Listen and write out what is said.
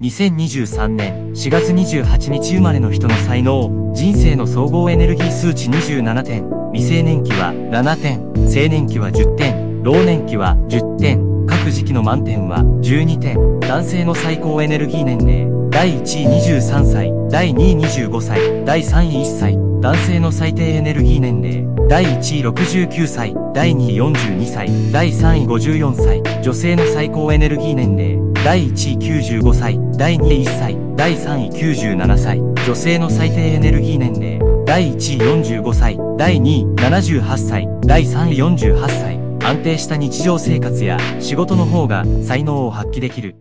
2023年4月28日生まれの人の才能、人生の総合エネルギー数値27点、未成年期は7点、青年期は10点、老年期は10点、各時期の満点は12点、男性の最高エネルギー年齢、第1位23歳、第2位25歳、第3位1歳、男性の最低エネルギー年齢、第1位69歳、第2位42歳、第3位54歳、女性の最高エネルギー年齢、第1位95歳、第2位1歳、第3位97歳、女性の最低エネルギー年齢、第1位45歳、第2位78歳、第3位48歳、安定した日常生活や仕事の方が才能を発揮できる。